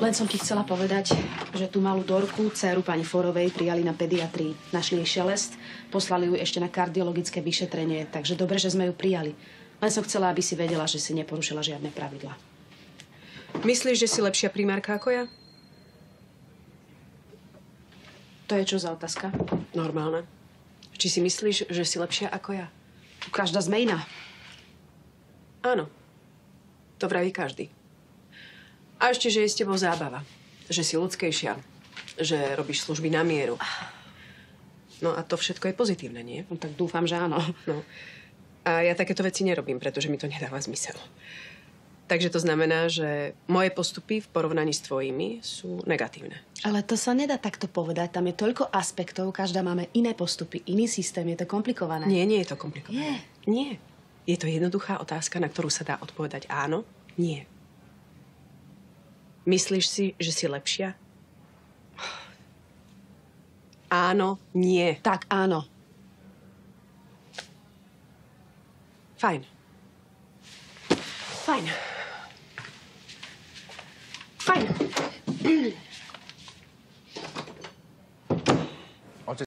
Len som ti chcela povedať, že tú malú Dorku, dceru pani Forovej, prijali na pediatrii. Našli jej šelest, poslali ju ešte na kardiologické vyšetrenie, takže dobre, že sme ju prijali. Len som chcela, aby si vedela, že si neporušila žiadne pravidla. Myslíš, že si lepšia primárka ako ja? To je čo za otázka? Normálne. Či si myslíš, že si lepšia ako ja? Každá sme iná. Áno. To vraví každý. A ešte, že je s tebou zábava. Že si ľudskejšia. Že robíš služby na mieru. No a to všetko je pozitívne, nie? No tak dúfam, že áno. No. A ja takéto veci nerobím, pretože mi to nedáva zmysel. Takže to znamená, že moje postupy v porovnaní s tvojimi sú negatívne. Ale to sa nedá takto povedať. Tam je toľko aspektov, každá máme iné postupy, iný systém, je to komplikované. Nie, nie je to komplikované. Je. Nie. Je to jednoduchá otázka, na ktorú sa dá odpovedať áno, nie. Myslíš si, že si lepšia? Áno, nie. Tak áno. Fajn. Fajn. Fajn.